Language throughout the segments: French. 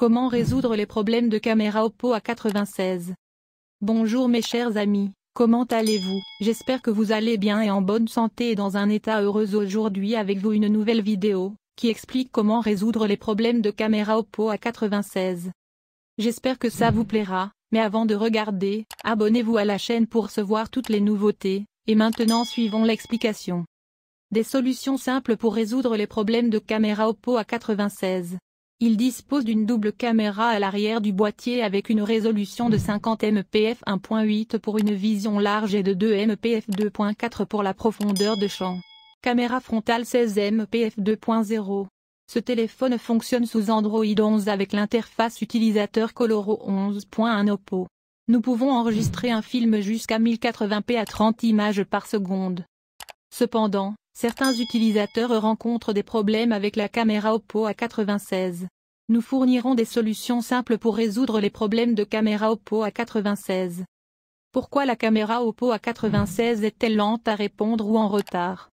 Comment résoudre les problèmes de caméra Oppo A96 Bonjour mes chers amis, comment allez-vous? J'espère que vous allez bien et en bonne santé et dans un état heureux aujourd'hui avec vous une nouvelle vidéo, qui explique comment résoudre les problèmes de caméra Oppo A96. J'espère que ça vous plaira, mais avant de regarder, abonnez-vous à la chaîne pour recevoir toutes les nouveautés, et maintenant suivons l'explication. Des solutions simples pour résoudre les problèmes de caméra Oppo A96. Il dispose d'une double caméra à l'arrière du boîtier avec une résolution de 50 mpf 1.8 pour une vision large et de 2 mpf 2.4 pour la profondeur de champ. Caméra frontale 16 mpf 2.0. Ce téléphone fonctionne sous Android 11 avec l'interface utilisateur Coloro 11.1 Oppo. Nous pouvons enregistrer un film jusqu'à 1080p à 30 images par seconde. Cependant, certains utilisateurs rencontrent des problèmes avec la caméra Oppo A96. Nous fournirons des solutions simples pour résoudre les problèmes de caméra Oppo A96. Pourquoi la caméra Oppo A96 est-elle lente à répondre ou en retard?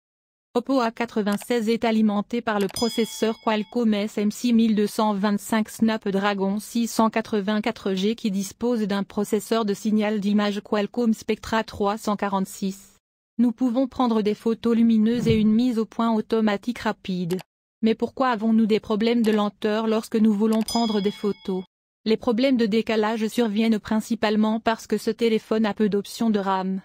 Oppo A96 est alimenté par le processeur Qualcomm SM6225 Snapdragon 684G qui dispose d'un processeur de signal d'image Qualcomm Spectra 346. Nous pouvons prendre des photos lumineuses et une mise au point automatique rapide. Mais pourquoi avons-nous des problèmes de lenteur lorsque nous voulons prendre des photos? Les problèmes de décalage surviennent principalement parce que ce téléphone a peu d'options de RAM.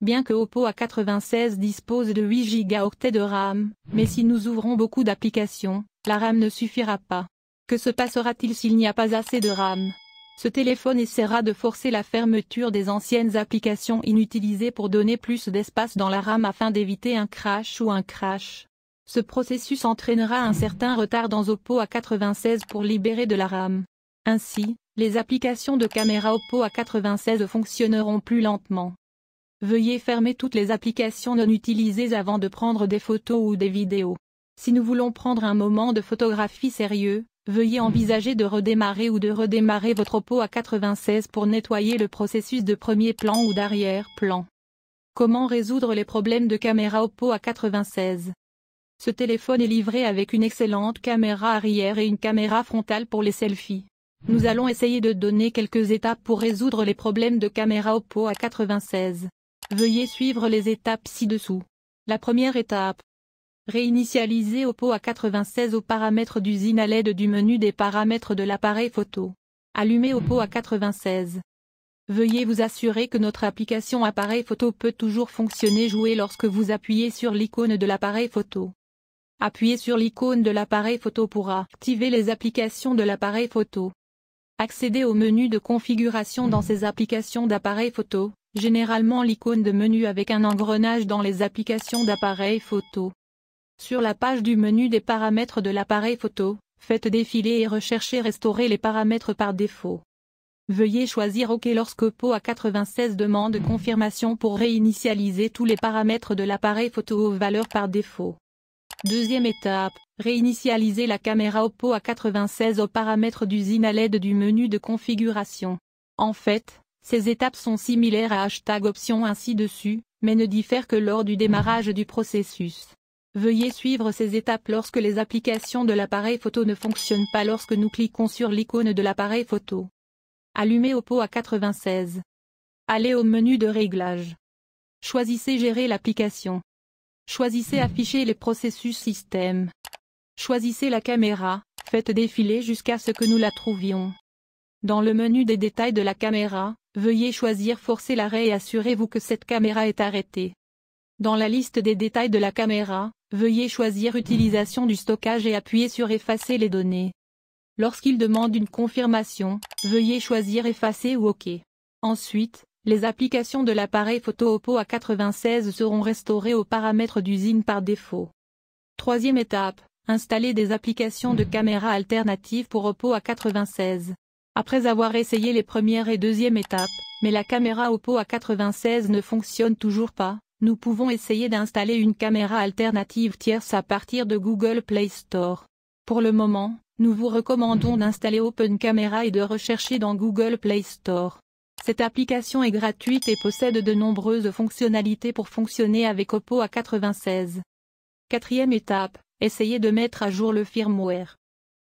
Bien que Oppo A96 dispose de 8 Go de RAM, mais si nous ouvrons beaucoup d'applications, la RAM ne suffira pas. Que se passera-t-il s'il n'y a pas assez de RAM? Ce téléphone essaiera de forcer la fermeture des anciennes applications inutilisées pour donner plus d'espace dans la RAM afin d'éviter un crash ou un crash. Ce processus entraînera un certain retard dans Oppo A96 pour libérer de la RAM. Ainsi, les applications de caméra Oppo A96 fonctionneront plus lentement. Veuillez fermer toutes les applications non utilisées avant de prendre des photos ou des vidéos. Si nous voulons prendre un moment de photographie sérieux, Veuillez envisager de redémarrer ou de redémarrer votre Oppo A96 pour nettoyer le processus de premier plan ou d'arrière-plan. Comment résoudre les problèmes de caméra Oppo A96 Ce téléphone est livré avec une excellente caméra arrière et une caméra frontale pour les selfies. Nous allons essayer de donner quelques étapes pour résoudre les problèmes de caméra Oppo A96. Veuillez suivre les étapes ci-dessous. La première étape, Réinitialiser Oppo A96 aux paramètres d'usine à l'aide du menu des paramètres de l'appareil photo. Allumer Oppo A96. Veuillez vous assurer que notre application appareil photo peut toujours fonctionner jouer lorsque vous appuyez sur l'icône de l'appareil photo. Appuyez sur l'icône de l'appareil photo pour activer les applications de l'appareil photo. Accédez au menu de configuration dans ces applications d'appareil photo, généralement l'icône de menu avec un engrenage dans les applications d'appareil photo. Sur la page du menu des paramètres de l'appareil photo, faites défiler et recherchez Restaurer les paramètres par défaut. Veuillez choisir OK lorsque Oppo A96 demande confirmation pour réinitialiser tous les paramètres de l'appareil photo aux valeurs par défaut. Deuxième étape, réinitialiser la caméra Oppo A96 aux paramètres d'usine à l'aide du menu de configuration. En fait, ces étapes sont similaires à hashtag option ainsi dessus, mais ne diffèrent que lors du démarrage du processus. Veuillez suivre ces étapes lorsque les applications de l'appareil photo ne fonctionnent pas lorsque nous cliquons sur l'icône de l'appareil photo. Allumez Oppo A96. Allez au menu de réglage. Choisissez Gérer l'application. Choisissez Afficher les processus système. Choisissez la caméra, faites défiler jusqu'à ce que nous la trouvions. Dans le menu des détails de la caméra, veuillez choisir Forcer l'arrêt et assurez-vous que cette caméra est arrêtée. Dans la liste des détails de la caméra, Veuillez choisir Utilisation du stockage et appuyer sur Effacer les données. Lorsqu'il demande une confirmation, veuillez choisir Effacer ou OK. Ensuite, les applications de l'appareil photo Oppo A96 seront restaurées aux paramètres d'usine par défaut. Troisième étape, installer des applications de caméra alternatives pour Oppo A96. Après avoir essayé les premières et deuxième étapes, mais la caméra Oppo A96 ne fonctionne toujours pas, nous pouvons essayer d'installer une caméra alternative tierce à partir de Google Play Store. Pour le moment, nous vous recommandons d'installer Open Camera et de rechercher dans Google Play Store. Cette application est gratuite et possède de nombreuses fonctionnalités pour fonctionner avec Oppo A96. Quatrième étape, essayez de mettre à jour le firmware.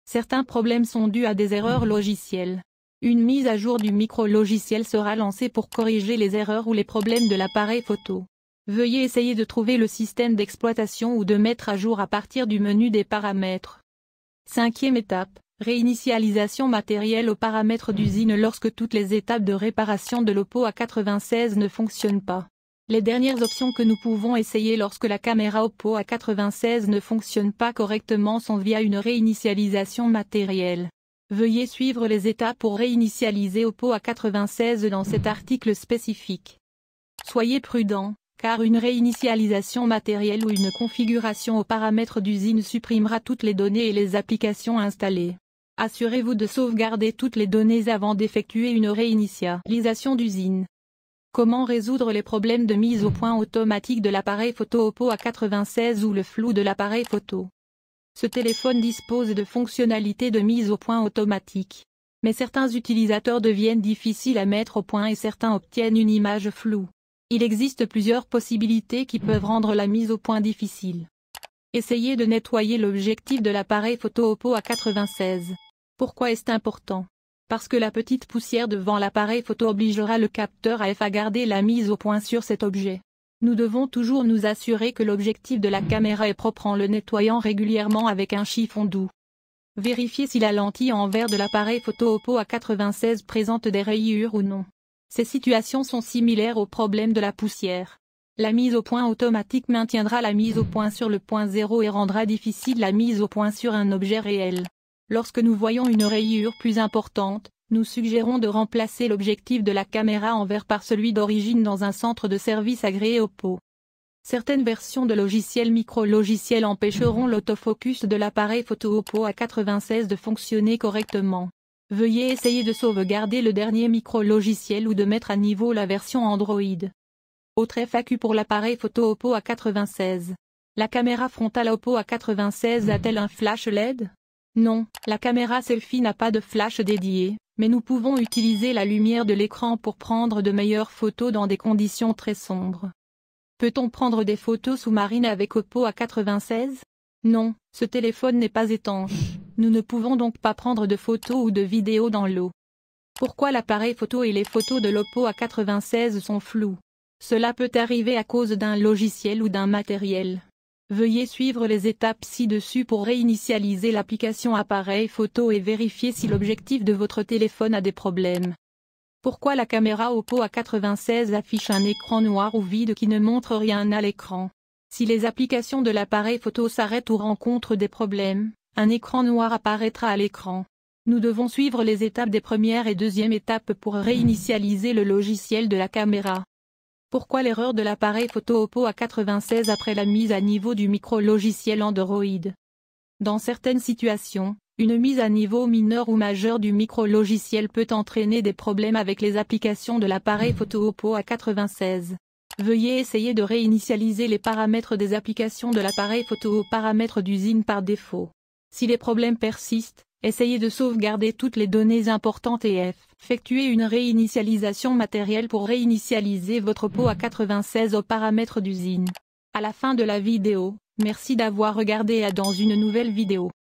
Certains problèmes sont dus à des erreurs logicielles. Une mise à jour du micro-logiciel sera lancée pour corriger les erreurs ou les problèmes de l'appareil photo. Veuillez essayer de trouver le système d'exploitation ou de mettre à jour à partir du menu des paramètres. Cinquième étape, réinitialisation matérielle aux paramètres d'usine lorsque toutes les étapes de réparation de l'OPPO A96 ne fonctionnent pas. Les dernières options que nous pouvons essayer lorsque la caméra Oppo A96 ne fonctionne pas correctement sont via une réinitialisation matérielle. Veuillez suivre les étapes pour réinitialiser Oppo A96 dans cet article spécifique. Soyez prudent, car une réinitialisation matérielle ou une configuration aux paramètres d'usine supprimera toutes les données et les applications installées. Assurez-vous de sauvegarder toutes les données avant d'effectuer une réinitialisation d'usine. Comment résoudre les problèmes de mise au point automatique de l'appareil photo Oppo A96 ou le flou de l'appareil photo? Ce téléphone dispose de fonctionnalités de mise au point automatique. Mais certains utilisateurs deviennent difficiles à mettre au point et certains obtiennent une image floue. Il existe plusieurs possibilités qui peuvent rendre la mise au point difficile. Essayez de nettoyer l'objectif de l'appareil photo Oppo A96. Pourquoi est-ce important? Parce que la petite poussière devant l'appareil photo obligera le capteur AF à garder la mise au point sur cet objet. Nous devons toujours nous assurer que l'objectif de la caméra est propre en le nettoyant régulièrement avec un chiffon doux. Vérifiez si la lentille en verre de l'appareil photo Oppo A96 présente des rayures ou non. Ces situations sont similaires au problème de la poussière. La mise au point automatique maintiendra la mise au point sur le point zéro et rendra difficile la mise au point sur un objet réel. Lorsque nous voyons une rayure plus importante, nous suggérons de remplacer l'objectif de la caméra en verre par celui d'origine dans un centre de service agréé au pot. Certaines versions de logiciels micro-logiciels empêcheront l'autofocus de l'appareil photo Oppo A96 de fonctionner correctement. Veuillez essayer de sauvegarder le dernier micro-logiciel ou de mettre à niveau la version Android. Autre FAQ pour l'appareil photo Oppo A96. La caméra frontale Oppo A96 a-t-elle un flash LED Non, la caméra selfie n'a pas de flash dédié, mais nous pouvons utiliser la lumière de l'écran pour prendre de meilleures photos dans des conditions très sombres. Peut-on prendre des photos sous-marines avec Oppo A96 Non, ce téléphone n'est pas étanche. Nous ne pouvons donc pas prendre de photos ou de vidéos dans l'eau. Pourquoi l'appareil photo et les photos de l'Oppo A96 sont floues? Cela peut arriver à cause d'un logiciel ou d'un matériel. Veuillez suivre les étapes ci-dessus pour réinitialiser l'application appareil photo et vérifier si l'objectif de votre téléphone a des problèmes. Pourquoi la caméra Oppo A96 affiche un écran noir ou vide qui ne montre rien à l'écran? Si les applications de l'appareil photo s'arrêtent ou rencontrent des problèmes, un écran noir apparaîtra à l'écran. Nous devons suivre les étapes des premières et deuxième étapes pour réinitialiser le logiciel de la caméra. Pourquoi l'erreur de l'appareil photo Oppo A96 après la mise à niveau du micro-logiciel Android? Dans certaines situations, une mise à niveau mineure ou majeure du micro-logiciel peut entraîner des problèmes avec les applications de l'appareil photo Oppo A96. Veuillez essayer de réinitialiser les paramètres des applications de l'appareil photo aux paramètres d'usine par défaut. Si les problèmes persistent, essayez de sauvegarder toutes les données importantes et effectuez une réinitialisation matérielle pour réinitialiser votre pot à 96 aux paramètres d'usine. À la fin de la vidéo, merci d'avoir regardé à dans une nouvelle vidéo.